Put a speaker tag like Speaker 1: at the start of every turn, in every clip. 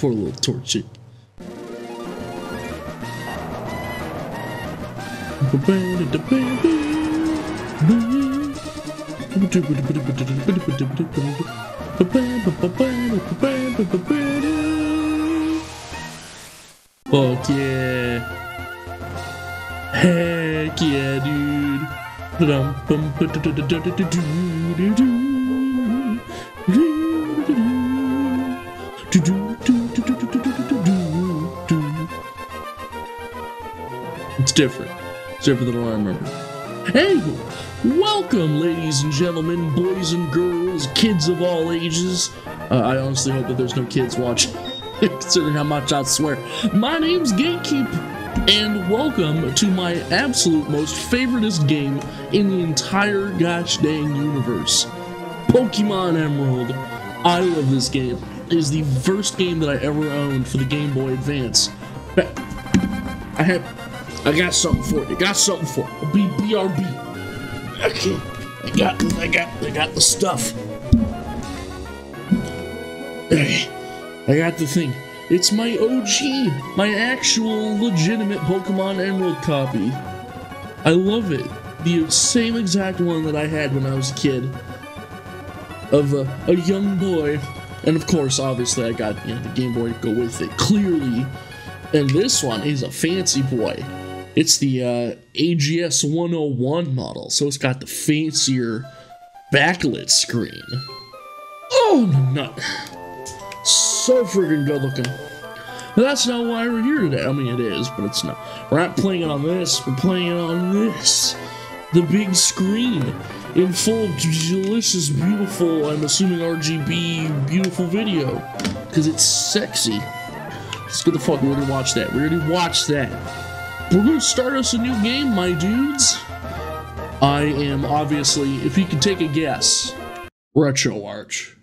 Speaker 1: poor little Torchy. Fuck yeah. Heck yeah, dude. Different. Different than what I remember. Hey, welcome, ladies and gentlemen, boys and girls, kids of all ages. Uh, I honestly hope that there's no kids watching, considering how much I swear. My name's Gatekeep, and welcome to my absolute most favoriteest game in the entire gosh dang universe Pokemon Emerald. I love this game. It is the first game that I ever owned for the Game Boy Advance. I have, I got something for you. Got something for you. B BRB. Okay, I got, I got, I got the stuff. I got the thing. It's my OG, my actual legitimate Pokemon Emerald copy. I love it. The same exact one that I had when I was a kid. Of a, a young boy. And of course, obviously, I got you know, the Game Boy to go with it, clearly. And this one is a fancy boy. It's the uh, AGS 101 model, so it's got the fancier backlit screen. Oh, no. So freaking good looking. That's not why we're here today. I mean, it is, but it's not. We're not playing it on this, we're playing it on this. The big screen in full delicious, beautiful, I'm assuming RGB, beautiful video. Because it's sexy. Let's get the fuck, we're gonna watch that. We're gonna watch that. We're gonna start us a new game, my dudes. I am obviously, if you can take a guess, RetroArch.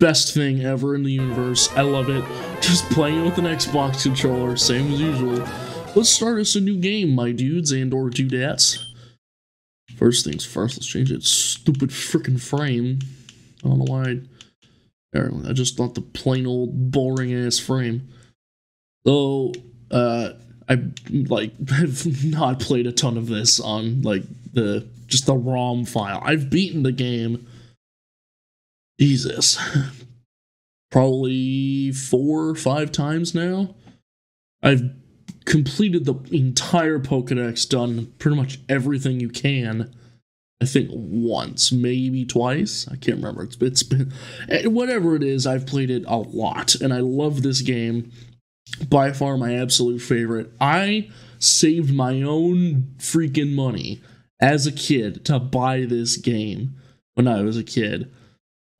Speaker 1: Best thing ever in the universe. I love it. Just playing it with an Xbox controller, same as usual. Let's start us a new game, my dudes and or dudettes. First things first, let's change its stupid freaking frame. I don't know why. I, I just thought the plain old boring ass frame. Though, uh, I like have not played a ton of this on like the just the ROM file. I've beaten the game. Jesus, probably four or five times now. I've completed the entire Pokedex, done pretty much everything you can. I think once, maybe twice. I can't remember. It's, it's been eh, whatever it is. I've played it a lot, and I love this game. By far, my absolute favorite. I saved my own freaking money as a kid to buy this game when I was a kid,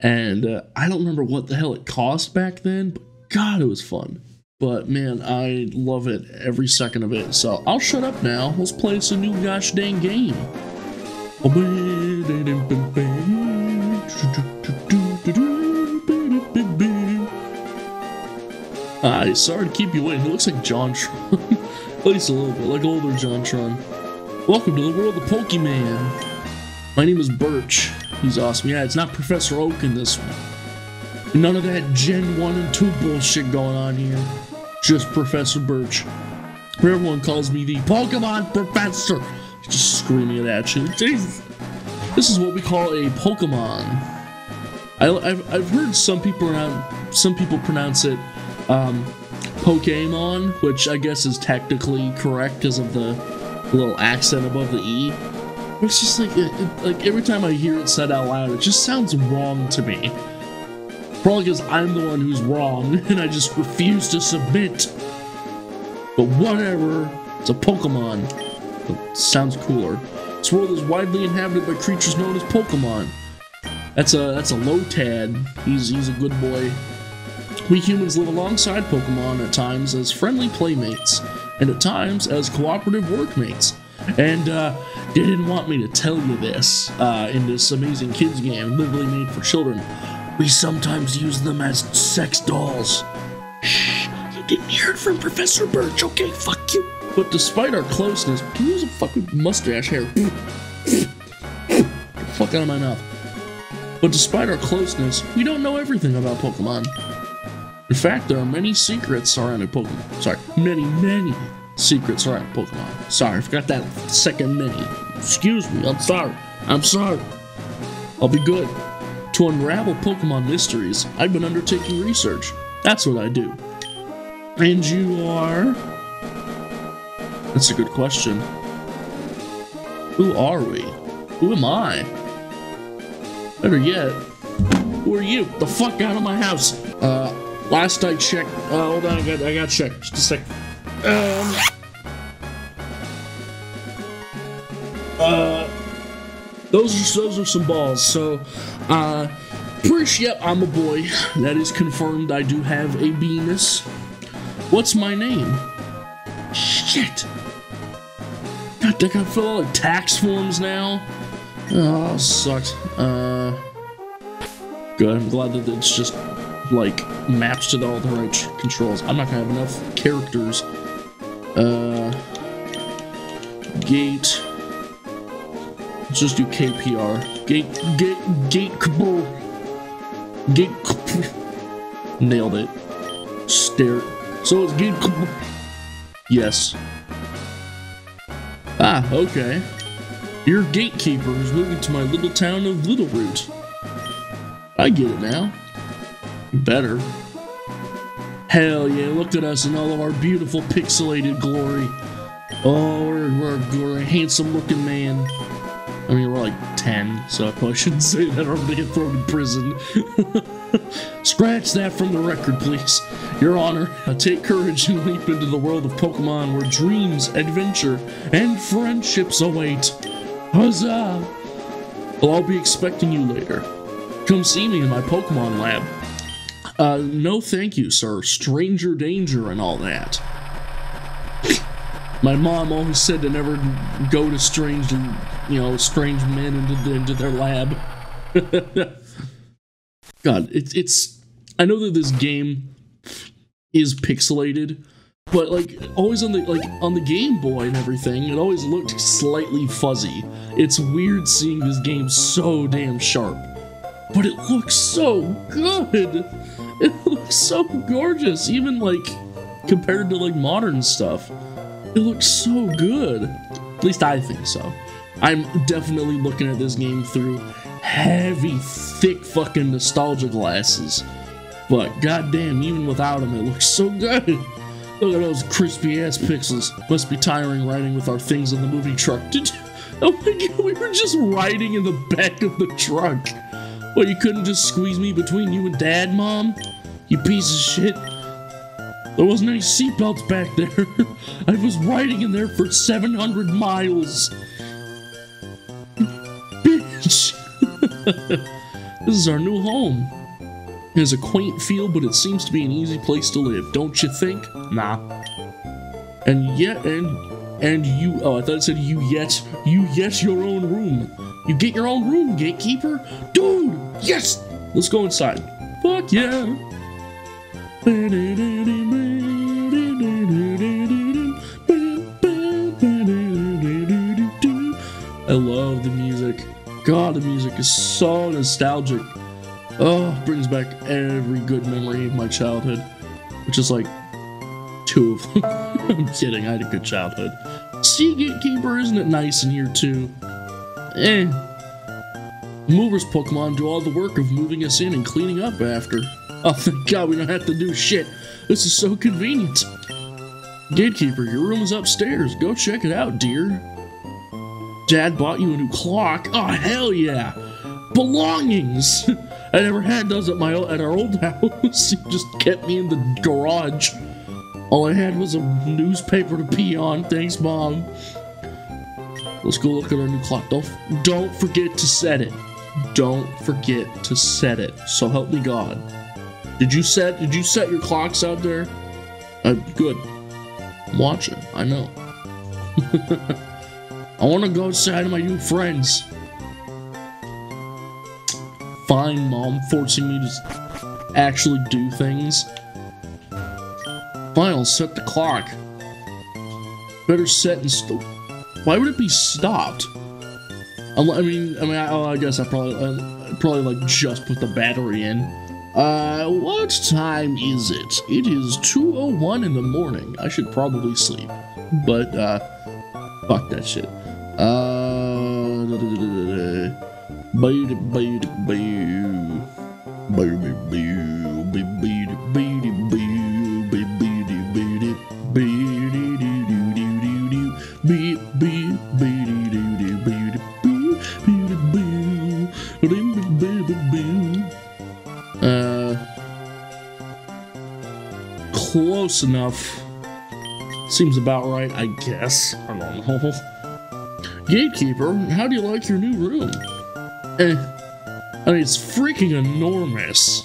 Speaker 1: and uh, I don't remember what the hell it cost back then. But God, it was fun. But man, I love it every second of it. So I'll shut up now. Let's play some new gosh dang game. Hi, sorry to keep you waiting. He looks like John JonTron. At least a little bit, like older John JonTron. Welcome to the world of Pokemon. My name is Birch. He's awesome. Yeah, it's not Professor Oak in this one. None of that Gen 1 and 2 bullshit going on here. Just Professor Birch. Everyone calls me the Pokemon Professor. Just screaming at you. Jesus. This is what we call a Pokemon. I, have I've heard some people around, some people pronounce it um, Pokemon, which I guess is technically correct because of the little accent above the E. It's just like, it, it, like every time I hear it said out loud, it just sounds wrong to me. Probably because I'm the one who's wrong, and I just refuse to submit. But whatever, it's a Pokemon. It sounds cooler. This world is widely inhabited by creatures known as Pokemon. That's a that's a Lotad. He's he's a good boy. We humans live alongside Pokemon at times as friendly playmates, and at times as cooperative workmates. And uh, they didn't want me to tell you this uh, in this amazing kids game, literally made for children. We sometimes use them as sex dolls. Shh, you didn't hear it from Professor Birch, okay? Fuck you. But despite our closeness, can you use a fucking mustache hair? fuck out of my mouth. But despite our closeness, we don't know everything about Pokemon. In fact, there are many secrets surrounding Pokemon. Sorry, many, many secrets surrounding Pokemon. Sorry, I forgot that second many. Excuse me, I'm sorry. I'm sorry. I'll be good. To unravel Pokemon mysteries, I've been undertaking research. That's what I do. And you are? That's a good question. Who are we? Who am I? Better yet, who are you? The fuck out of my house. Uh, last I checked. Uh, hold on, I got, I got to check. Just a sec. Um. Uh. Those are those are some balls. So, uh, sure, yep, I'm a boy. That is confirmed. I do have a penis. What's my name? Shit. God, I gotta fill out tax forms now. Oh, sucks. Uh, good. I'm glad that it's just like maps to all the right controls. I'm not gonna have enough characters. Uh, gate. Let's just do KPR. Gate, gate, gate, gate. Nailed it. Stare. So it's gate. Yes. Ah, okay. Your gatekeeper is moving to my little town of Littleroot. I get it now. Better. Hell yeah, look at us in all of our beautiful pixelated glory. Oh, we're, we're, we're a handsome looking man. I mean, we're like 10, so I probably shouldn't say that or I'm gonna get thrown in prison. Scratch that from the record, please. Your Honor, take courage and leap into the world of Pokemon where dreams, adventure, and friendships await. Huzzah! Well, I'll be expecting you later. Come see me in my Pokemon lab. Uh, no thank you, sir. Stranger danger and all that. my mom always said to never go to strange, you know, strange men into, into their lab. God, it's, it's, I know that this game is pixelated, but like always on the like on the Game Boy and everything, it always looked slightly fuzzy. It's weird seeing this game so damn sharp, but it looks so good. It looks so gorgeous, even like compared to like modern stuff. It looks so good. At least I think so. I'm definitely looking at this game through heavy, thick fucking nostalgia glasses. But goddamn, even without them, it looks so good. Look at those crispy ass pixels. Must be tiring riding with our things in the movie truck. Did you? Oh my god, we were just riding in the back of the truck. Well, you couldn't just squeeze me between you and dad, mom? You piece of shit. There wasn't any seatbelts back there. I was riding in there for 700 miles. Bitch. this is our new home. It has a quaint feel, but it seems to be an easy place to live, don't you think? Nah. And yet, and and you. Oh, I thought it said you yet. You yet your own room. You get your own room, gatekeeper, dude. Yes. Let's go inside. Fuck yeah. I love the music. God, the music is so nostalgic. Oh, brings back every good memory of my childhood, which is like two of them. I'm kidding, I had a good childhood. See, Gatekeeper, isn't it nice in here too? Eh. Movers Pokemon do all the work of moving us in and cleaning up after. Oh, thank God we don't have to do shit. This is so convenient. Gatekeeper, your room is upstairs. Go check it out, dear. Dad bought you a new clock. Oh, hell yeah. Belongings. I never had those at my at our old house. he just kept me in the garage. All I had was a newspaper to pee on. Thanks, mom. Let's go look at our new clock. Don't don't forget to set it. Don't forget to set it. So help me God. Did you set did you set your clocks out there? Uh, good. I'm watching. I know. I want to go outside with my new friends. Fine, mom, forcing me to actually do things. Fine, set the clock. Better set and st- Why would it be stopped? I mean, I mean, I, I guess I probably, uh, probably like just put the battery in. Uh, what time is it? It is 2.01 in the morning. I should probably sleep. But, uh, fuck that shit. Uh, close enough. Seems about right, I guess. I don't know. Gatekeeper, how do you like your new room? Eh. I mean, it's freaking enormous.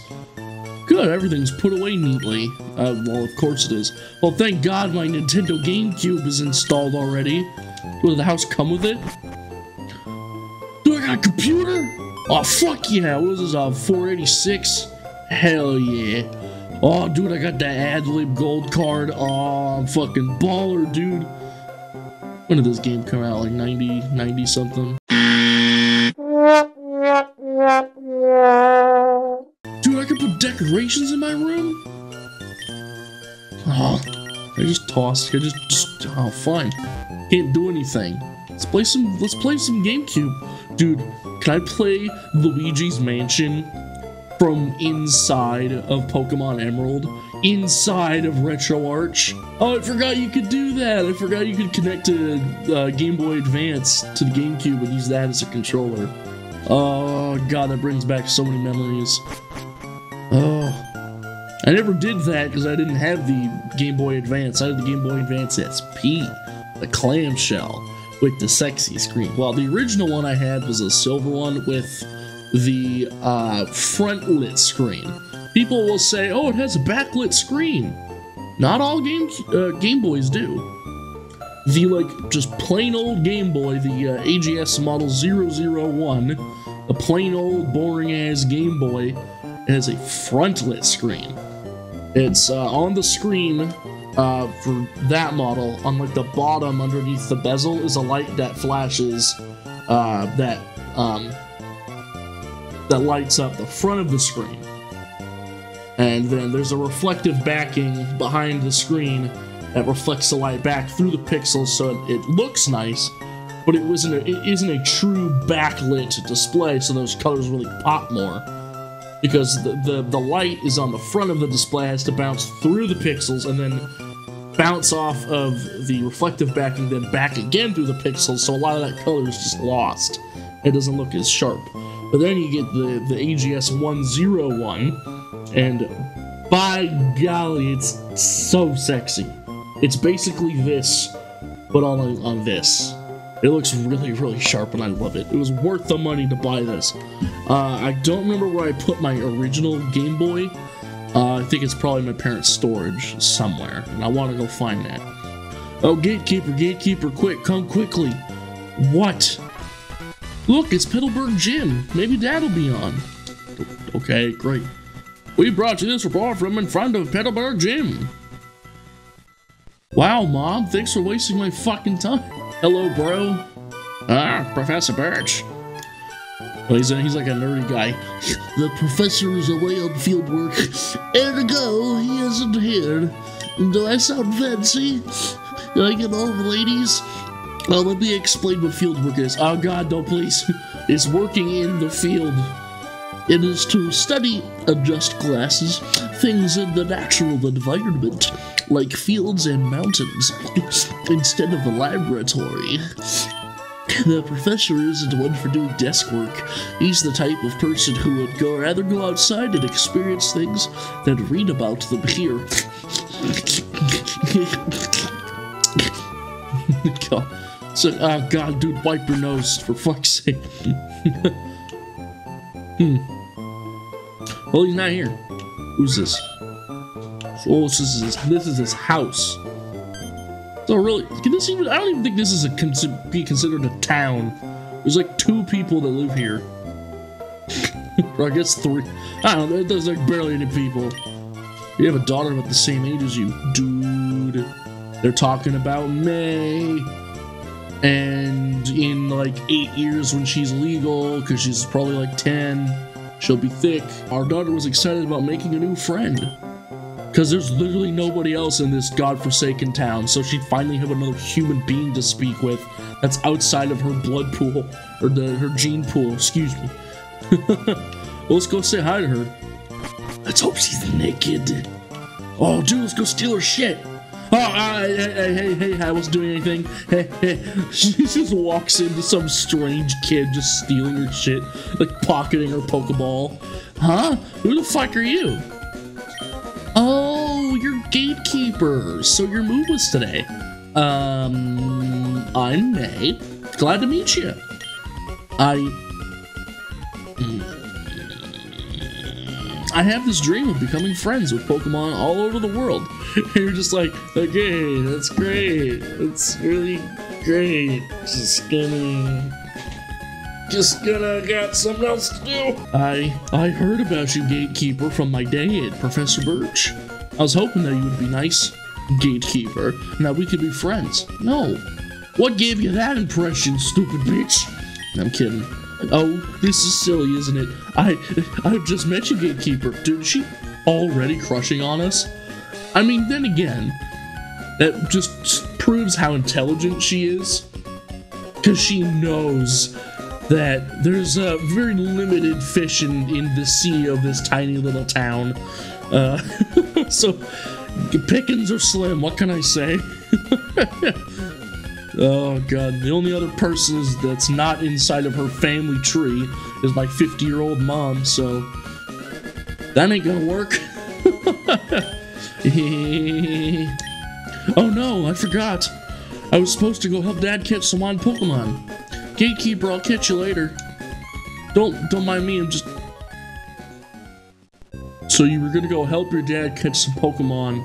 Speaker 1: Good, everything's put away neatly. Uh, well, of course it is. Well, thank God my Nintendo GameCube is installed already. Will the house come with it? Do I got a computer? Oh, fuck yeah. What is this, uh, 486? Hell yeah. Oh, dude, I got the AdLib Gold card. Oh, I'm fucking baller, dude. When did this game come out? Like 90, 90 something? Dude, I can put decorations in my room? Oh, I just tossed. I just, just, oh, fine. Can't do anything. Let's play some, let's play some GameCube. Dude, can I play Luigi's Mansion from inside of Pokemon Emerald, inside of RetroArch. Oh, I forgot you could do that. I forgot you could connect to uh, Game Boy Advance to the GameCube and use that as a controller. Oh, God, that brings back so many memories. Oh. I never did that because I didn't have the Game Boy Advance. I had the Game Boy Advance SP, the clamshell, with the sexy screen. Well, the original one I had was a silver one with the uh, front lit screen. People will say, "Oh, it has a backlit screen." Not all game uh, Game Boys do. The like just plain old Game Boy, the uh, AGS model 001, a plain old boring ass Game Boy, has a front lit screen. It's uh, on the screen uh, for that model. On like the bottom underneath the bezel is a light that flashes uh, that um, that lights up the front of the screen. And then there's a reflective backing behind the screen that reflects the light back through the pixels so it, it looks nice, but it wasn't a, it isn't a true backlit display, so those colors really pop more. Because the, the, the light is on the front of the display, has to bounce through the pixels and then bounce off of the reflective backing, then back again through the pixels, so a lot of that color is just lost. It doesn't look as sharp. But then you get the, the AGS 101, and by golly, it's so sexy. It's basically this, but on, on this. It looks really, really sharp, and I love it. It was worth the money to buy this. Uh, I don't remember where I put my original Game Boy. Uh, I think it's probably my parents' storage somewhere, and I want to go find that. Oh, Gatekeeper, Gatekeeper, quick, come quickly. What? Look, it's Petalburg Gym. Maybe Dad'll be on. Okay, great. We brought you this report from in front of Petalburg Gym. Wow, Mom, thanks for wasting my fucking time. Hello, bro. Ah, Professor Birch. Well, he's, a, he's like a nerdy guy. the professor is away on field work. Ergo, he isn't here. Do I sound fancy? Get all the ladies? Well, let me explain what field work is. Oh god, no please. it's working in the field. It is to study, adjust glasses, things in the natural environment, like fields and mountains, instead of the laboratory. The professor isn't one for doing desk work. He's the type of person who would go rather go outside and experience things than read about them here. God. So, oh god, dude, wipe your nose, for fuck's sake. hmm. Well, he's not here. Who's this? Oh, this is his, this is his house. So really, can this even? I don't even think this is a be considered a town. There's like two people that live here. or I guess three. I don't know. There's like barely any people. You have a daughter about the same age as you, dude. They're talking about May. And in like eight years when she's legal, because she's probably like 10, she'll be thick. Our daughter was excited about making a new friend. Because there's literally nobody else in this godforsaken town, so she'd finally have another human being to speak with that's outside of her blood pool, or the, her gene pool, excuse me. well, let's go say hi to her. Let's hope she's naked. Oh, dude, let's go steal her shit. Oh, uh, hey, hey, hey, hey, I wasn't doing anything. Hey, hey. She just walks into some strange kid just stealing her shit, like pocketing her Pokeball. Huh? Who the fuck are you? Oh, you're gatekeeper. So your move was today. Um, I'm May. Glad to meet you. I. I have this dream of becoming friends with Pokemon all over the world. And you're just like, okay, that's great. That's really great. Just gonna. Just gonna got something else to do. I I heard about you, Gatekeeper, from my dad, Professor Birch. I was hoping that you would be nice, Gatekeeper, and that we could be friends. No. What gave you that impression, stupid bitch? I'm kidding. Oh, this is silly, isn't it? I I've just met you, Gatekeeper. Dude, she already crushing on us? I mean, then again, that just proves how intelligent she is. Because she knows that there's a very limited fish in, in the sea of this tiny little town. Uh, so, pickings are slim, what can I say? oh god, the only other person that's not inside of her family tree is my 50 year old mom, so that ain't gonna work. oh no, I forgot. I was supposed to go help Dad catch some wild Pokemon. Gatekeeper, I'll catch you later. Don't don't mind me, I'm just So you were gonna go help your dad catch some Pokemon,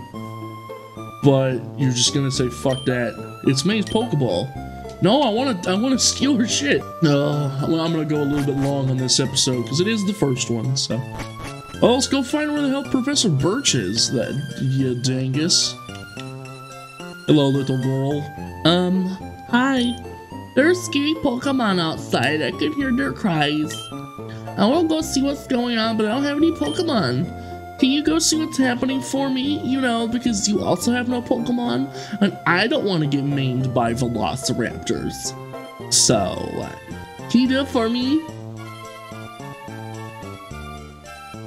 Speaker 1: but you're just gonna say fuck that. It's May's Pokeball. No, I wanna I wanna steal her shit. No, I'm gonna go a little bit long on this episode because it is the first one, so. Well, let's go find where the hell Professor Birch is, that you dangus. Hello, little girl. Um, hi. There's scary Pokemon outside. I can hear their cries. I want to go see what's going on, but I don't have any Pokemon. Can you go see what's happening for me? You know, because you also have no Pokemon, and I don't want to get maimed by Velociraptors. So, can you do it for me?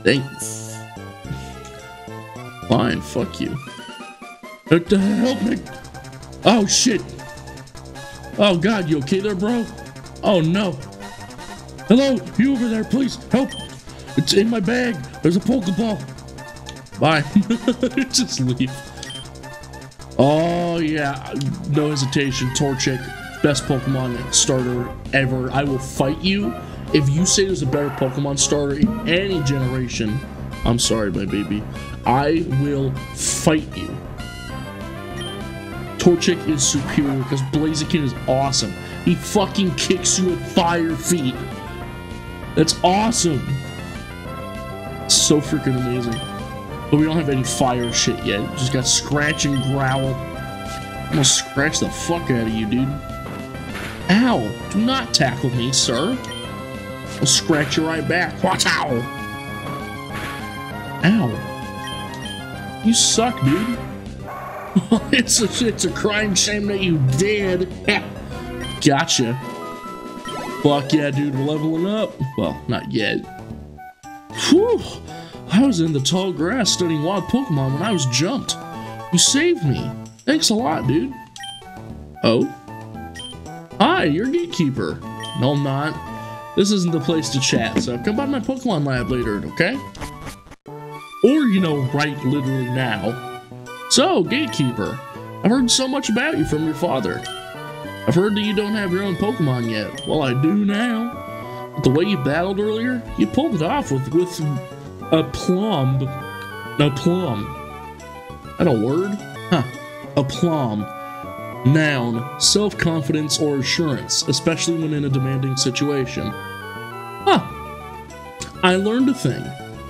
Speaker 1: Thanks. Fine, fuck you. Hell, Nick? Oh, shit. Oh, God, you okay there, bro? Oh, no. Hello, you over there, please, help. It's in my bag. There's a Pokeball. Bye. Just leave. Oh, yeah. No hesitation. Torchic, best Pokemon starter ever. I will fight you if you say there's a better Pokemon starter in any generation, I'm sorry, my baby. I will fight you. Torchic is superior because Blaziken is awesome. He fucking kicks you with fire feet. That's awesome. So freaking amazing. But we don't have any fire shit yet. Just got scratch and growl. I'm gonna scratch the fuck out of you, dude. Ow! Do not tackle me, sir. I'll scratch you right back. Watch out! Ow. You suck, dude. it's, a, it's a crying shame that you did. gotcha. Fuck yeah, dude, we're leveling up. Well, not yet. Whew. I was in the tall grass studying wild Pokemon when I was jumped. You saved me. Thanks a lot, dude. Oh? Hi, you're Gatekeeper. No, I'm not. This isn't the place to chat, so come by my Pokemon lab later, okay? Or, you know, right literally now. So, Gatekeeper, I've heard so much about you from your father. I've heard that you don't have your own Pokemon yet. Well, I do now. But the way you battled earlier, you pulled it off with, with A plum. A plum. That a word? Huh. Aplomb. Noun. Self-confidence or assurance, especially when in a demanding situation. Huh. I learned a thing.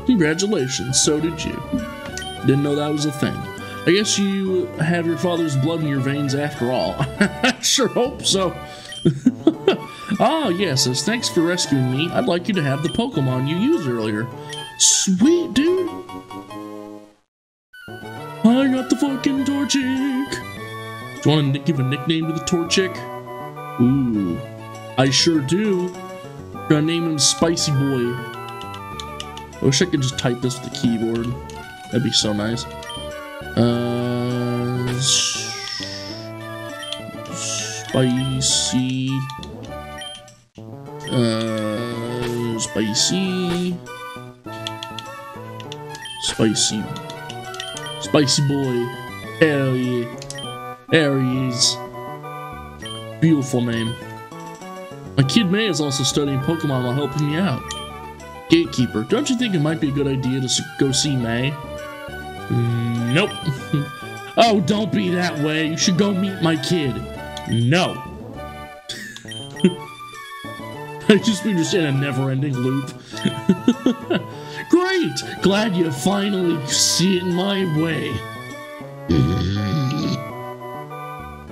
Speaker 1: Congratulations, so did you. Didn't know that was a thing. I guess you have your father's blood in your veins after all. I sure hope so. ah, yes, thanks for rescuing me, I'd like you to have the Pokemon you used earlier. Sweet, dude. I got the fucking Torchic. Do you want to give a nickname to the Torchic? Ooh, I sure do. I'm Gonna name him Spicy Boy. I wish I could just type this with the keyboard. That'd be so nice. Uh, spicy. Uh, spicy. Spicy. Spicy boy. Hell yeah. Is. Beautiful name. My kid May is also studying Pokemon while helping me out. Gatekeeper, don't you think it might be a good idea to go see May? Mm, nope. oh, don't be that way. You should go meet my kid. No. I just be just in a never-ending loop. Great! Glad you finally see it my way.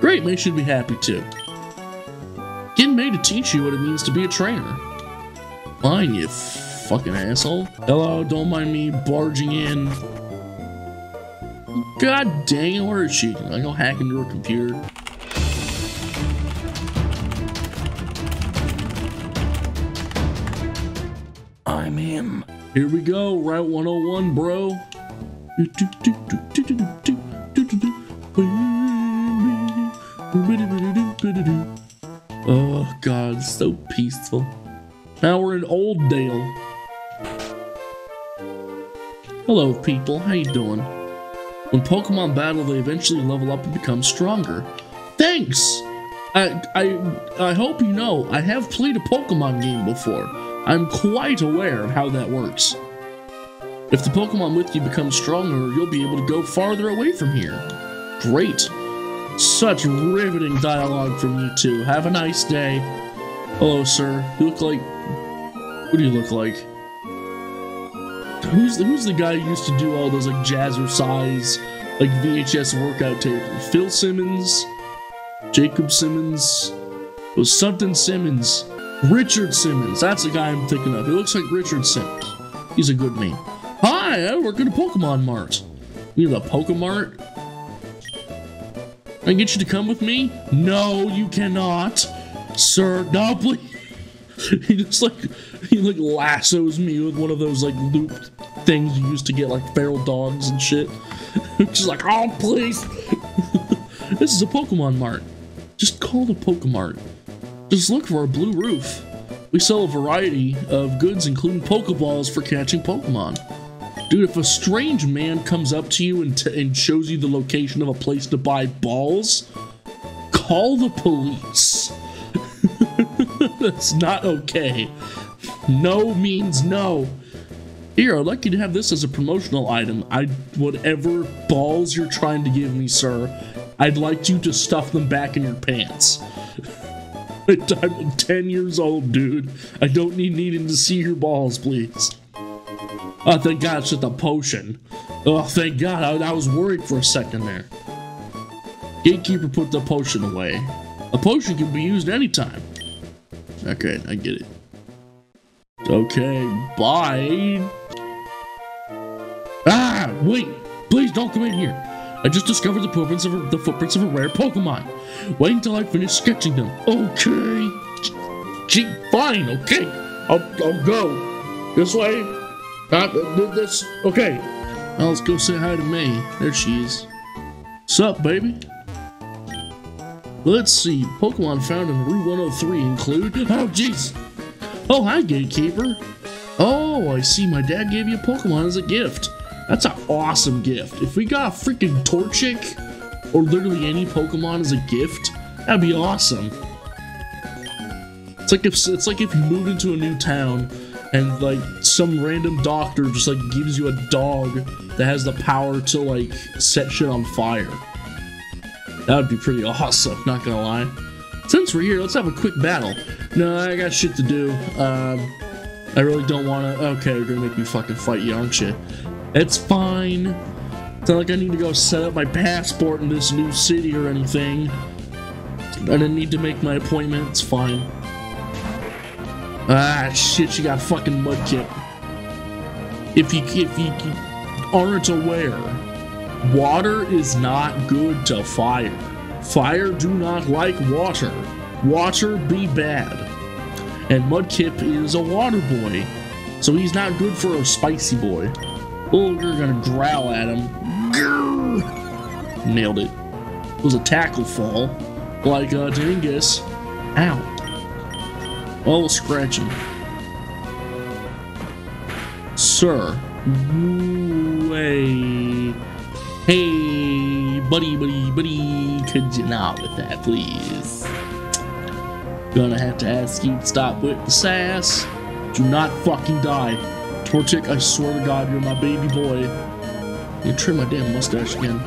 Speaker 1: Great, May should be happy too. Getting May to teach you what it means to be a trainer. Fine, you fucking asshole. Hello, don't mind me barging in. God dang it, where is she? Can I go hack into her computer? I'm him. Here we go, Route 101, bro. Oh god, so peaceful. Now we're in Oldale. Hello people, how you doing? When Pokemon battle, they eventually level up and become stronger. Thanks! I, I, I hope you know, I have played a Pokemon game before. I'm quite aware of how that works. If the Pokemon with you becomes stronger, you'll be able to go farther away from here. Great. Such riveting dialogue from you two. Have a nice day. Hello, sir. You look like... What do you look like? Who's the, who's the guy who used to do all those, like, jazzercise, like, VHS workout tapes? Phil Simmons? Jacob Simmons? It was something Simmons. Richard Simmons. That's the guy I'm thinking of. He looks like Richard Simmons. He's a good name. Hi, I work at a Pokemon Mart. You know the Pokemart? I get you to come with me? No, you cannot. Sir, no, please. he just like, he like lassos me with one of those like looped things you used to get like feral dogs and shit. just like, oh, please. this is a Pokemon Mart. Just call the Pokemart. Just look for our blue roof. We sell a variety of goods, including Pokeballs for catching Pokemon. Dude, if a strange man comes up to you and, and shows you the location of a place to buy balls, call the police. That's not okay. No means no. Here, I'd like you to have this as a promotional item. I whatever balls you're trying to give me, sir, I'd like you to stuff them back in your pants. I'm 10 years old, dude. I don't need needing to see your balls, please. Oh, thank God it's just a potion. Oh, thank God. I, I was worried for a second there. Gatekeeper put the potion away. A potion can be used anytime. Okay, I get it. Okay, bye. Ah, wait. Please don't come in here. I just discovered the footprints of a, the footprints of a rare Pokemon. Wait until I finish sketching them. Okay. Gee, fine, okay. I'll, I'll go. This way. Uh, this, okay. Now let's go say hi to May. There she is. Sup, baby? Let's see. Pokemon found in Route 103 include... Oh, jeez. Oh, hi, Gatekeeper. Oh, I see my dad gave you a Pokemon as a gift. That's an awesome gift. If we got a freaking Torchic, or literally any Pokemon as a gift, that'd be awesome. It's like if it's like if you moved into a new town and like some random doctor just like gives you a dog that has the power to like set shit on fire. That would be pretty awesome, not gonna lie. Since we're here, let's have a quick battle. No, I got shit to do. Um, I really don't wanna. Okay, you're gonna make me fucking fight you, aren't you? It's fine. It's not like I need to go set up my passport in this new city or anything. I didn't need to make my appointment. It's fine. Ah, shit, she got fucking mudkip. If you, if you aren't aware, water is not good to fire. Fire do not like water. Water be bad. And Mudkip is a water boy, so he's not good for a spicy boy. You're gonna growl at him. Grrr. Nailed it. It was a tackle fall, like uh, Dingus. Ow. Oh, we'll scratch him. Sir. Wait. Hey, buddy, buddy, buddy. Could you not with that, please? Gonna have to ask you to stop with the sass. Do not fucking die. Torchic, I swear to God, you're my baby boy. You trim my damn mustache again.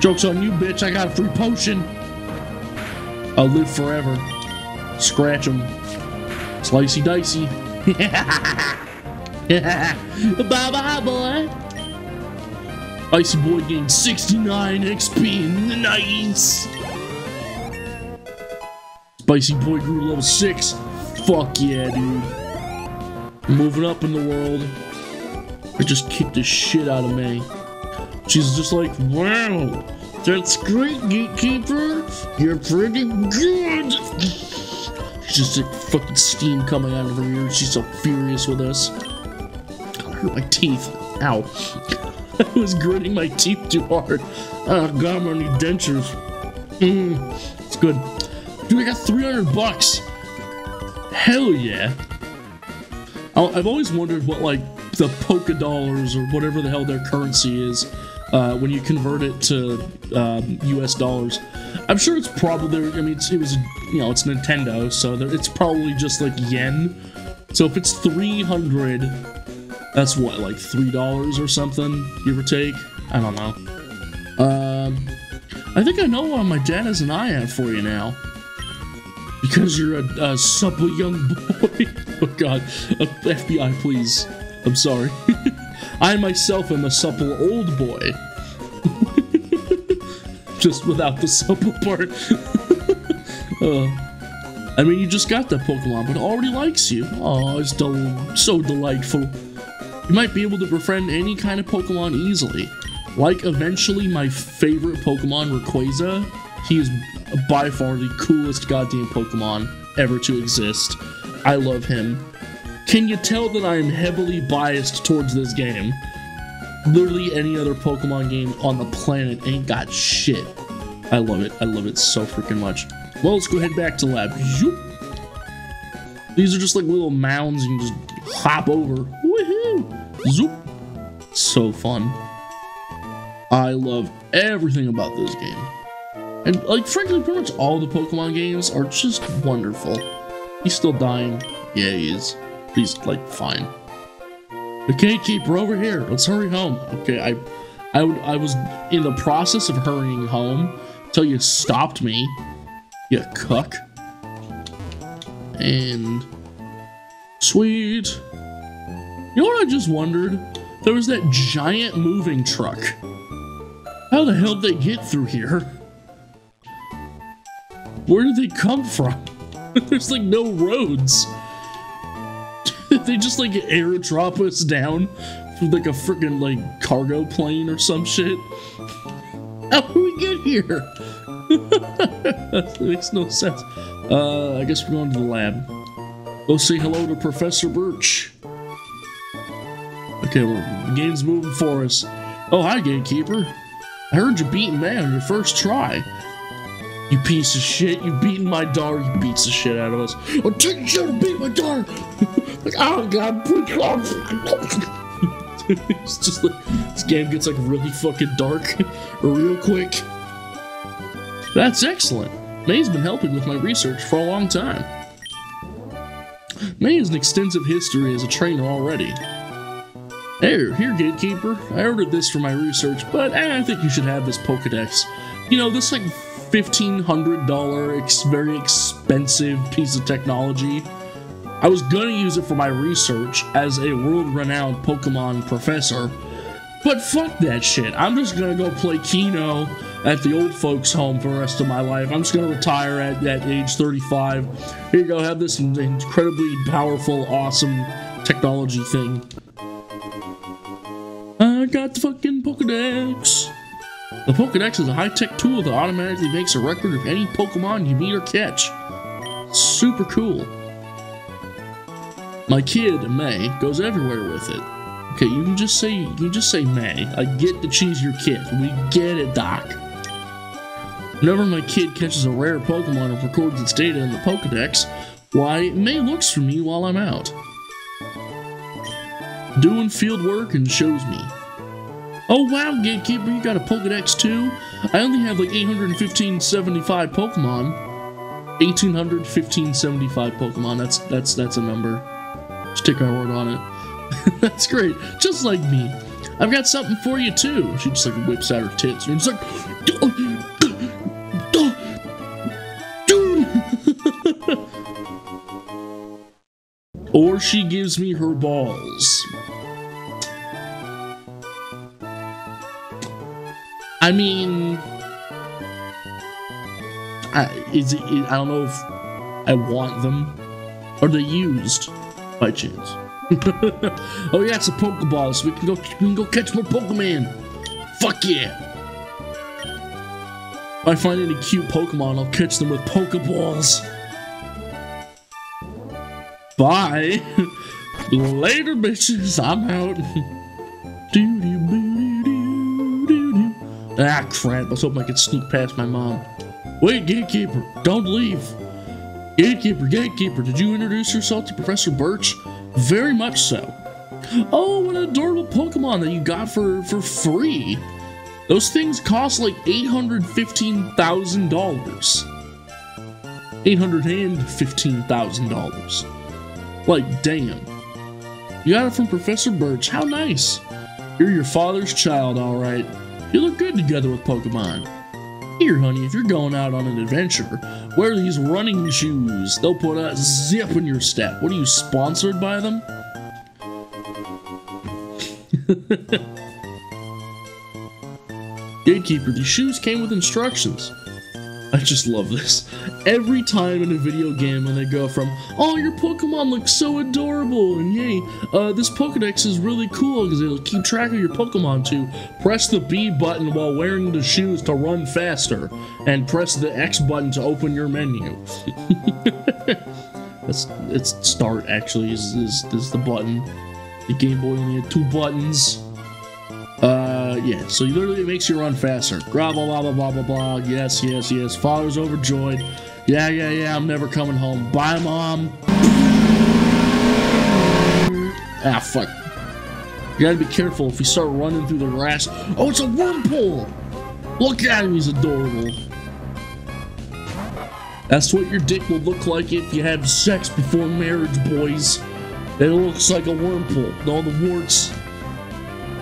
Speaker 1: Joke's on you, bitch. I got a free potion. I'll live forever. Scratch him. Slicey dicey. bye bye, boy. Icy boy gained 69 XP. Nice. Spicy boy grew to level 6. Fuck yeah, dude. Moving up in the world. I just kicked the shit out of me. She's just like, wow, that's great, Gatekeeper. You're pretty good. She's just like fucking steam coming out of her ears. She's so furious with us. God, I hurt my teeth. Ow. I was gritting my teeth too hard. Ah, oh god, gonna need dentures. Mmm, it's good. Dude, I got 300 bucks. Hell yeah. I've always wondered what, like, the polka dollars or whatever the hell their currency is uh, when you convert it to um, US dollars. I'm sure it's probably, I mean, it was, you know, it's Nintendo, so it's probably just like yen. So if it's 300, that's what, like $3 or something, give or take? I don't know. Um, I think I know why my dad has an eye out for you now. Because you're a, a supple young boy. Oh god. Uh, FBI, please. I'm sorry. I myself am a supple old boy. just without the supple part. uh, I mean, you just got that Pokemon, but it already likes you. Oh, it's del so delightful. You might be able to befriend any kind of Pokemon easily. Like, eventually, my favorite Pokemon, Rayquaza. He is by far the coolest goddamn Pokemon ever to exist. I love him. Can you tell that I am heavily biased towards this game? Literally any other Pokemon game on the planet ain't got shit. I love it. I love it so freaking much. Well, let's go head back to lab. Zoop. These are just like little mounds you can just hop over. Woohoo! Zoop. So fun. I love everything about this game. And like frankly, pretty much all the Pokemon games are just wonderful. He's still dying. Yeah, he is. He's like fine. Okay, keeper over here. Let's hurry home. Okay, I, I, I was in the process of hurrying home until you stopped me. You cuck. And sweet. You know what I just wondered? There was that giant moving truck. How the hell did they get through here? Where did they come from? There's like no roads. they just like airdrop us down from like a freaking like cargo plane or some shit. How did we get here? that makes no sense. Uh, I guess we're going to the lab. Go say hello to Professor Birch. Okay, well, the game's moving for us. Oh, hi, Gatekeeper. I heard you beating man on your first try. You piece of shit, you beating my daughter, you beats the shit out of us. I'll take you to beat my daughter! like, oh god, please It's just like, this game gets like really fucking dark real quick. That's excellent. May's been helping with my research for a long time. May has an extensive history as a trainer already. Hey, here, gatekeeper. I ordered this for my research, but eh, I think you should have this Pokedex. You know, this like $1,500 ex very expensive piece of technology. I was gonna use it for my research as a world-renowned Pokemon professor, but fuck that shit. I'm just gonna go play Keno at the old folks' home for the rest of my life. I'm just gonna retire at, at age 35. Here you go, have this incredibly powerful, awesome technology thing. I got the fucking Pokedex. The Pokedex is a high-tech tool that automatically makes a record of any Pokemon you meet or catch. Super cool. My kid, May, goes everywhere with it. Okay, you can just say you can just say May. I get that she's your kid. We get it, Doc. Whenever my kid catches a rare Pokemon and records its data in the Pokedex, why, May looks for me while I'm out. Doing field work and shows me. Oh wow, Gatekeeper, you got a Pokedex too? I only have like 81575 Pokemon. 181575 Pokemon, that's that's that's a number. Just take my word on it. that's great. Just like me. I've got something for you too. She just like whips out her tits and it's like or she gives me her balls. I mean, I, is I don't know if I want them. Are they used by chance? oh yeah, it's a Pokeball, so we can go we can go catch more Pokemon. Fuck yeah! If I find any cute Pokemon, I'll catch them with Pokeballs. Bye. Later, bitches. I'm out. doo Ah, crap. I was hoping I could sneak past my mom. Wait, Gatekeeper. Don't leave. Gatekeeper, Gatekeeper, did you introduce yourself to Professor Birch? Very much so. Oh, what an adorable Pokemon that you got for, for free. Those things cost like $815,000. $815,000. Like, damn. You got it from Professor Birch. How nice. You're your father's child, alright. You look good together with Pokemon. Here, honey, if you're going out on an adventure, wear these running shoes. They'll put a zip in your step. What are you, sponsored by them? Gatekeeper, these shoes came with instructions. I just love this. Every time in a video game when they go from, oh, your Pokemon looks so adorable, and yay, uh, this Pokedex is really cool because it'll keep track of your Pokemon to press the B button while wearing the shoes to run faster, and press the X button to open your menu. That's it's start actually is, is is the button. The Game Boy only had two buttons. Uh, yeah, so literally it makes you run faster. Blah, blah, blah, blah, blah, blah. Yes, yes, yes. Father's overjoyed. Yeah, yeah, yeah, I'm never coming home. Bye, Mom. Ah, fuck. You gotta be careful if you start running through the grass. Oh, it's a Wurmple! Look at him, he's adorable. That's what your dick will look like if you have sex before marriage, boys. It looks like a Wurmple. All the warts.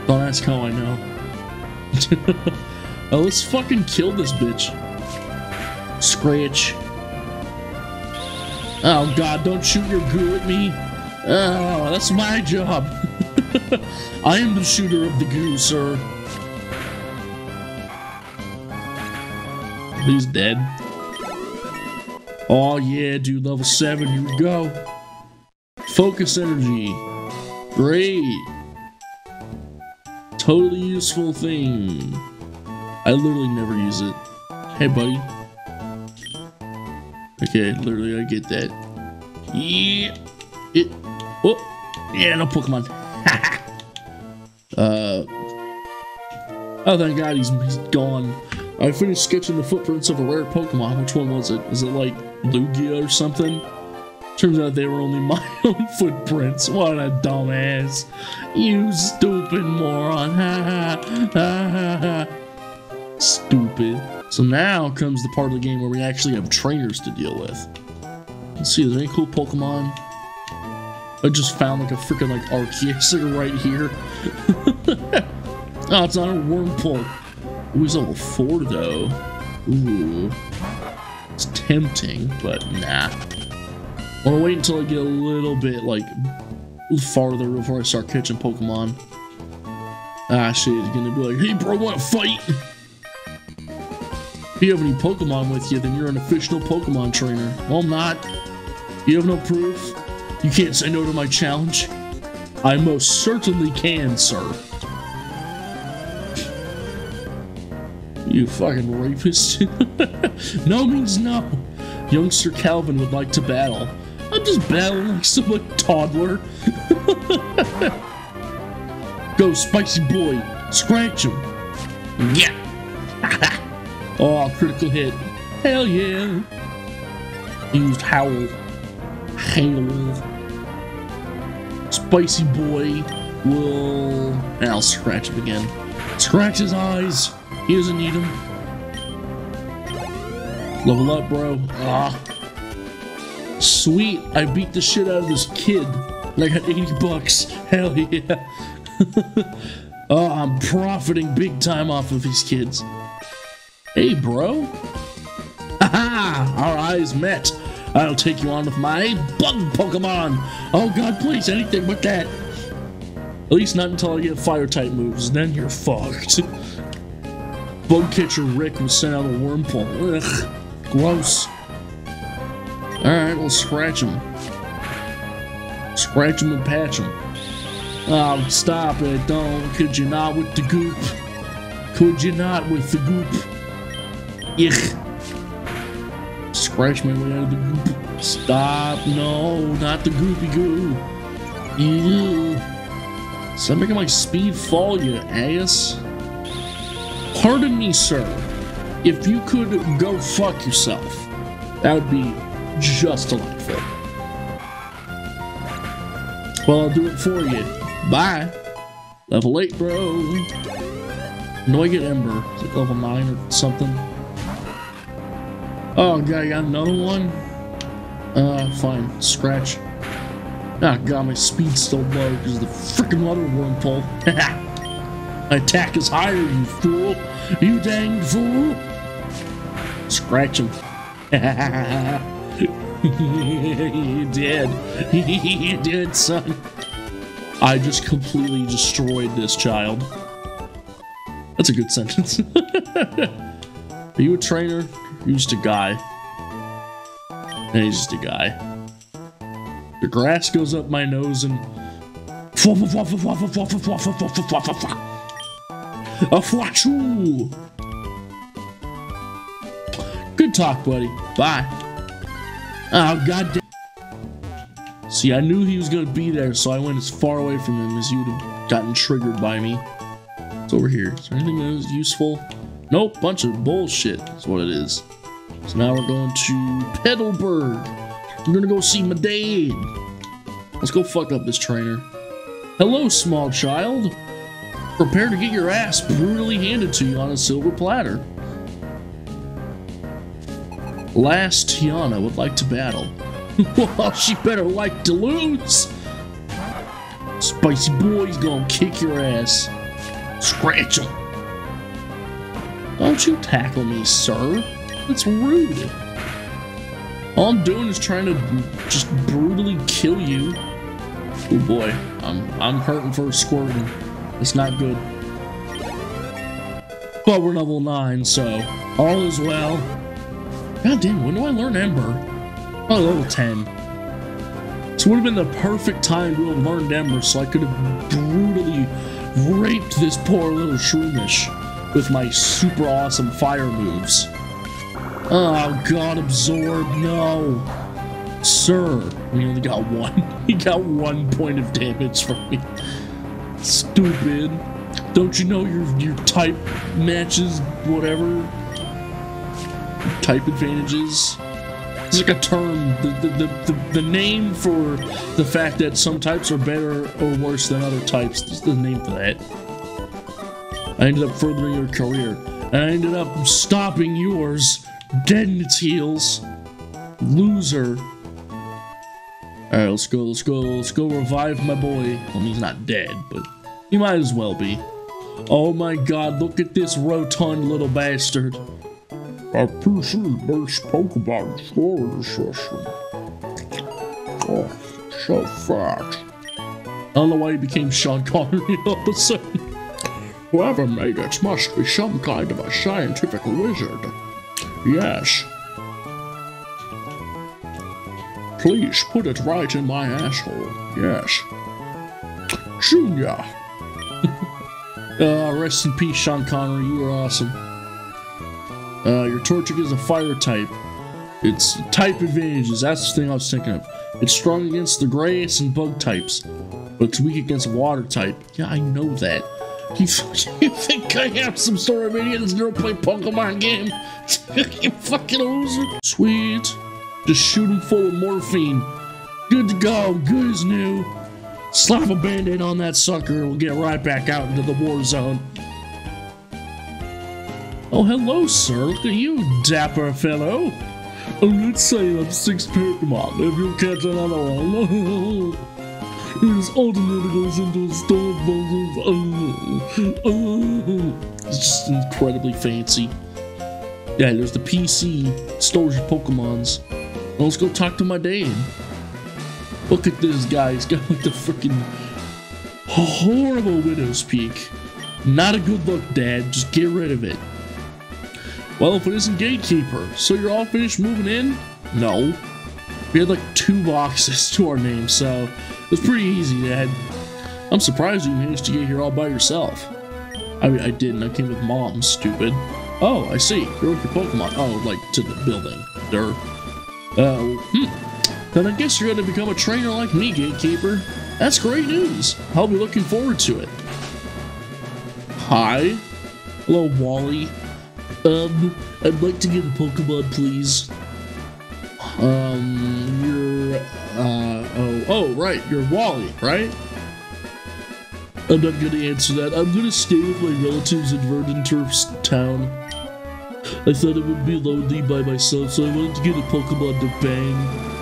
Speaker 1: Oh, don't ask how I know. oh, let's fucking kill this bitch. Scratch. Oh god, don't shoot your goo at me. Oh, that's my job. I am the shooter of the goo, sir. He's dead. Oh yeah, dude, level 7, here we go. Focus energy. Great totally useful thing. I literally never use it. Hey, buddy. Okay, literally, I get that. Yeah. It. Oh. Yeah, no Pokemon. uh. Oh, thank God, he's, he's gone. I finished sketching the footprints of a rare Pokemon. Which one was it? Is it like Lugia or something? Turns out they were only my own footprints. What a dumbass. You stupid moron. Ha ha ha ha Stupid. So now comes the part of the game where we actually have trainers to deal with. Let's see, is there any cool Pokemon? I just found like a freaking like Arceus right here. oh, it's not a Wurmple. Ooh, he's level 4 though. Ooh. It's tempting, but nah. I wanna wait until I get a little bit like farther before I start catching Pokemon. Ah shit, he's gonna be like, hey bro, wanna fight? If you have any Pokemon with you, then you're an official Pokemon trainer. Well, I'm not. You have no proof? You can't say no to my challenge? I most certainly can, sir. You fucking rapist. no means no. Youngster Calvin would like to battle. I'm just battling like some toddler. Go, spicy boy. Scratch him. Yeah. oh, critical hit. Hell yeah. Used howl. Hail. Spicy boy will... And I'll scratch him again. Scratch his eyes. He doesn't need them. Level up, bro. Ah. Sweet. I beat the shit out of this kid. I got 80 bucks. Hell yeah. oh, I'm profiting big time off of these kids. Hey, bro. Haha! Our eyes met. I'll take you on with my bug Pokemon. Oh god, please, anything but that. At least not until I get fire type moves, then you're fucked. Bug catcher Rick was sent out a Wurmple. Ugh. Gross. Alright, we'll scratch him. Scratch him and patch him. Oh, ah, stop it. Don't. Could you not with the goop? Could you not with the goop? Yuck. Scratch my way out of the goop. Stop. No, not the goopy goo. Ew. Stop making my speed fall, you ass. Pardon me, sir. If you could go fuck yourself, that would be just delightful. Well, I'll do it for you. Bye. Level 8, bro. No, I get Ember. Is it level 9 or something? Oh, God, I got another one? Uh, fine. Scratch. Ah, God, my speed's still low because of the freaking water Wurmple. my attack is higher, you fool. You dang fool. Scratch him. you did. you did, son. I just completely destroyed this child. That's a good sentence. Are you a trainer? You're just a guy. He's just a guy. The grass goes up my nose and... A! Good talk, buddy. Bye. Oh, god damn. See, I knew he was going to be there, so I went as far away from him as he would have gotten triggered by me. It's over here. Is there anything that is useful? Nope, bunch of bullshit is what it is. So now we're going to Petalburg. We're gonna go see my dad. Let's go fuck up this trainer. Hello, small child. Prepare to get your ass brutally handed to you on a silver platter. Lass Tiana would like to battle. well, she better like to lose. Spicy boy's gonna kick your ass. Scratch him. Don't you tackle me, sir. That's rude. All I'm doing is trying to just brutally kill you. Oh boy, I'm I'm hurting for a squirting. It's not good. But we're level 9, so all is well. God damn, when do I learn Ember? Oh, level 10. So would have been the perfect time to have learned Ember so I could have brutally raped this poor little Shroomish with my super awesome fire moves. Oh god, absorb, no. Sir, we only got one. He got one point of damage from me. Stupid. Don't you know your your type matches whatever? Type advantages? It's like a term. The, the, the, the, name for the fact that some types are better or worse than other types. There's the name for that. I ended up furthering your career. And I ended up stopping yours dead in its heels. Loser. Alright, let's go, let's go, let's go revive my boy. Well, he's not dead, but he might as well be. Oh my god, look at this rotund little bastard.
Speaker 2: A PC based Pokemon scoring system. Oh, so fat.
Speaker 1: I don't know why he became Sean Connery all of a sudden.
Speaker 2: Whoever made it must be some kind of a scientific wizard. Yes. Please put it right in my asshole. Yes. Junior.
Speaker 1: Uh, rest in peace, Sean Connery. You were awesome. Uh, your Torchic is a fire type. It's type advantages. That's the thing I was thinking of. It's strong against the grass and bug types, but it's weak against water type. Yeah, I know that. You, you think I have some sort of idiot that's never played Pokemon game? you fucking loser. Sweet. Just shoot him full of morphine. Good to go. Good as new. Slap a band-aid on that sucker and we'll get right back out into the war zone. Oh, hello, sir. Look at you, dapper fellow. Oh, let's say I'm six Pokemon. If you catch another one, his ultimate goes into a store of oh, oh. It's just incredibly fancy. Yeah, there's the PC, your Pokemons. Well, let's go talk to my dad. Look at this guy. He's got like the freaking horrible widow's peak. Not a good look, Dad. Just get rid of it. Well, if it isn't Gatekeeper, so you're all finished moving in? No. We had like two boxes to our name, so it was pretty easy, Dad. I'm surprised you managed to get here all by yourself. I mean, I didn't. I came with Mom, stupid. Oh, I see. You're with your Pokemon. Oh, like to the building. Dirt. Uh, hmm. Then I guess you're going to become a trainer like me, Gatekeeper. That's great news. I'll be looking forward to it. Hi. Hello, Wally. Um, I'd like to get a Pokemon, please. Um, you're, uh, oh, oh, right, you're Wally, right? I'm not gonna answer that. I'm gonna stay with my relatives in Verdanturf's town. I thought it would be lonely by myself, so I wanted to get a Pokemon to bang.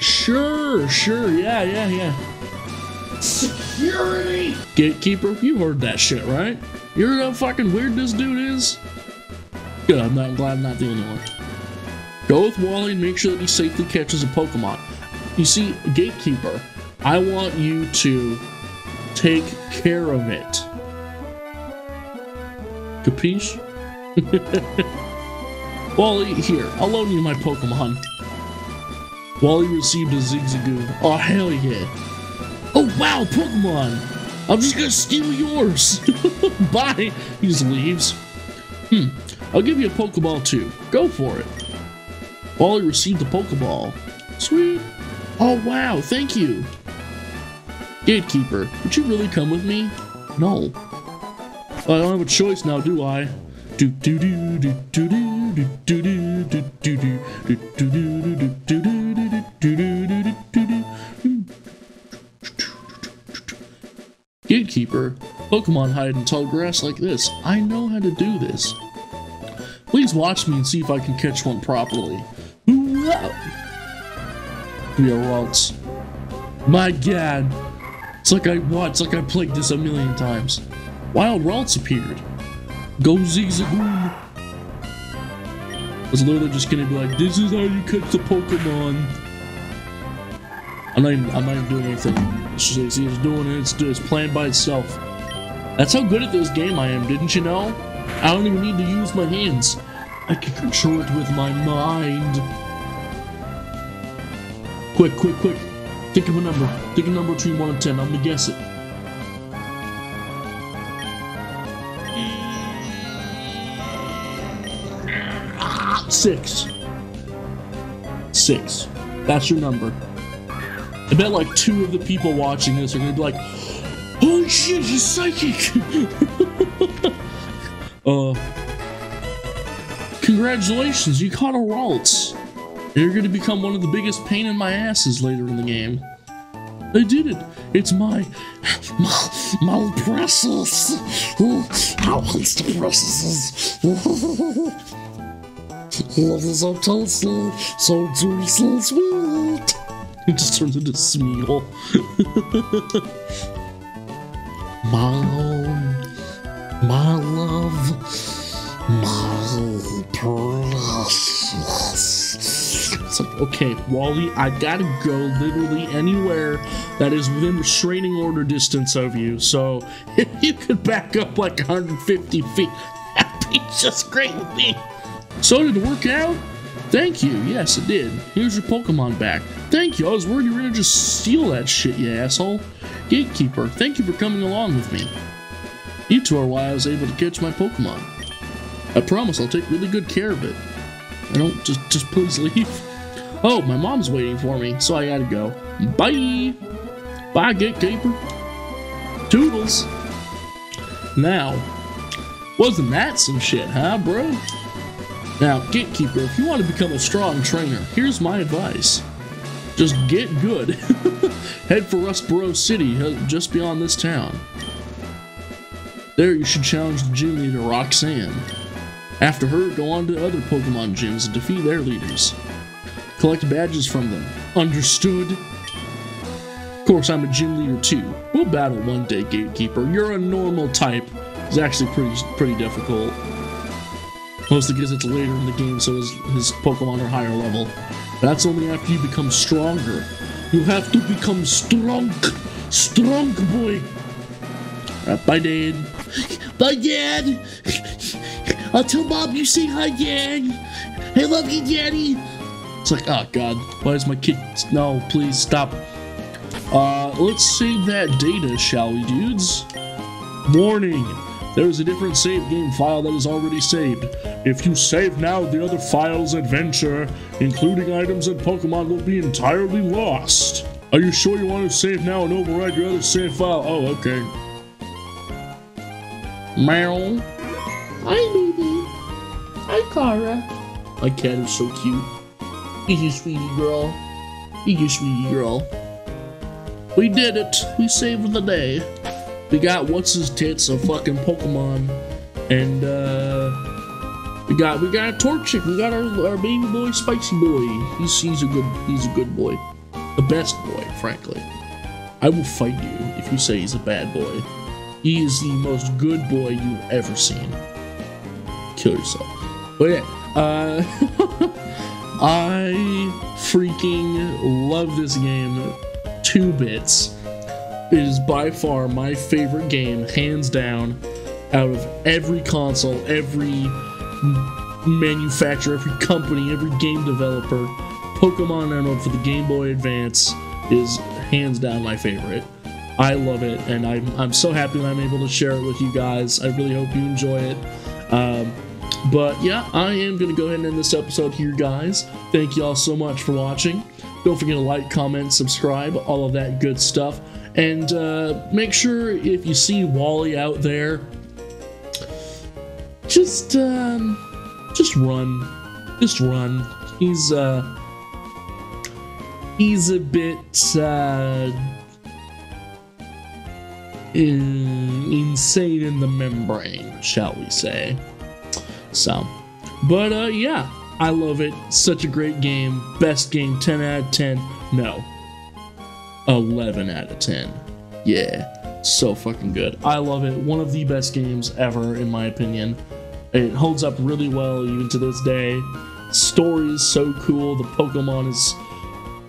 Speaker 1: Sure, sure, yeah, yeah, yeah.
Speaker 2: Security!
Speaker 1: Gatekeeper, you heard that shit, right? You heard how fucking weird this dude is? Good, I'm, not, I'm glad I'm not the only one. Go with Wally and make sure that he safely catches a Pokemon. You see, Gatekeeper, I want you to take care of it. Capiche? Wally, here, I'll loan you my Pokemon. Wally received a Zigzagoon. Oh, hell yeah. Oh, wow, Pokemon. I'm just gonna steal yours. Bye. He just leaves. Hmm. I'll give you a Pokeball too. Go for it. Wally received a Pokeball. Sweet. Oh, wow. Thank you. Gatekeeper, would you really come with me? No. I don't have a choice now, do I? Do do do do do do do do do do do do do do do do do Gatekeeper, Pokemon hide in tall grass like this. I know how to do this. Please watch me and see if I can catch one properly. We are oh Ralts. My god. It's like I what? It's like I played this a million times. Wild Ralts appeared. Go Zigzagoon. It's literally just gonna be like, this is how you catch the Pokemon. I'm not even, I'm not even doing anything. It's just, it's doing it, it's, it's playing by itself. That's how good at this game I am, didn't you know? I don't even need to use my hands. I can control it with my mind. Quick, quick, quick. Think of a number. Think of a number between 1 and 10. I'm gonna guess it. Six. Six. That's your number. I bet like two of the people watching this are gonna be like, Holy shit, he's psychic! uh, congratulations, you caught a Ralts. You're gonna become one of the biggest pain in my asses later in the game. I did it! It's my... my... my process! How wants the processes?
Speaker 2: Love is so tasty, so juicy, sweet.
Speaker 1: It just turns into Smeagol.
Speaker 2: My my love, my precious.
Speaker 1: It's like, okay, Wally, I gotta go literally anywhere that is within restraining order distance of you. So if you could back up like 150 feet, that'd be just great with me. So did it work out? Thank you. Yes, it did. Here's your Pokemon back. Thank you. I was worried you were gonna just steal that shit, you asshole. Gatekeeper, thank you for coming along with me. You two are why I was able to catch my Pokemon. I promise I'll take really good care of it. I don't just just please leave. Oh, my mom's waiting for me, so I gotta go. Bye! Bye, gatekeeper. Toodles. Now, wasn't that some shit, huh, bro? Now, gatekeeper, if you want to become a strong trainer, here's my advice. Just get good. Head for Rustboro City, uh, just beyond this town. There you should challenge the gym leader, Roxanne. After her, go on to other Pokemon gyms and defeat their leaders. Collect badges from them. Understood? Of course, I'm a gym leader too. We'll battle one day, Gatekeeper. You're a normal type. It's actually pretty pretty difficult. Mostly because it's later in the game, so his, his Pokemon are higher level. That's only after you become stronger. You have to become strong. Strong, boy. Alright, bye, Dad. Bye, Dad. I'll tell Mom you say hi, Dad. I love you, Daddy. It's like, oh, God. Why is my kid... No, please, stop. Uh, let's save that data, shall we, dudes? Warning. There is a different save game file that is already saved. If you save now, the other file's adventure, including items and Pokemon, will be entirely lost. Are you sure you want to save now and override your other save file? Oh, okay. Meow. Hi, baby. Hi, Kara. My cat is so cute. He's you, sweetie girl. He's you, sweetie girl. We did it. We saved the day. We got what's his tits, a fucking Pokemon, and uh, we got we got Torchic. We got our, our baby boy, Spicy Boy. He's he's a good he's a good boy, the best boy, frankly. I will fight you if you say he's a bad boy. He is the most good boy you've ever seen. Kill yourself. But yeah, uh, I freaking love this game. Two bits. Is by far my favorite game, hands down, out of every console, every manufacturer, every company, every game developer. Pokemon Emerald for the Game Boy Advance is hands down my favorite. I love it, and I'm, I'm so happy that I'm able to share it with you guys. I really hope you enjoy it. Um, but yeah, I am going to go ahead and end this episode here, guys. Thank you all so much for watching. Don't forget to like, comment, subscribe, all of that good stuff. And uh, make sure if you see Wally out there, just um, just run, just run. He's uh, he's a bit uh, in, insane in the membrane, shall we say? So, but uh, yeah, I love it. Such a great game. Best game. Ten out of ten. No, 11 out of 10. Yeah, so fucking good. I love it. One of the best games ever, in my opinion. It holds up really well even to this day. Story is so cool. The Pokemon is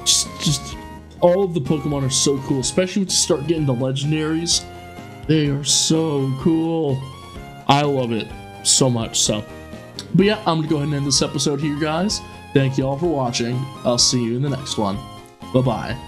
Speaker 1: just, just all of the Pokemon are so cool, especially when you start getting the legendaries. They are so cool. I love it so much. So, but yeah, I'm gonna go ahead and end this episode here, guys. Thank you all for watching. I'll see you in the next one. Bye bye.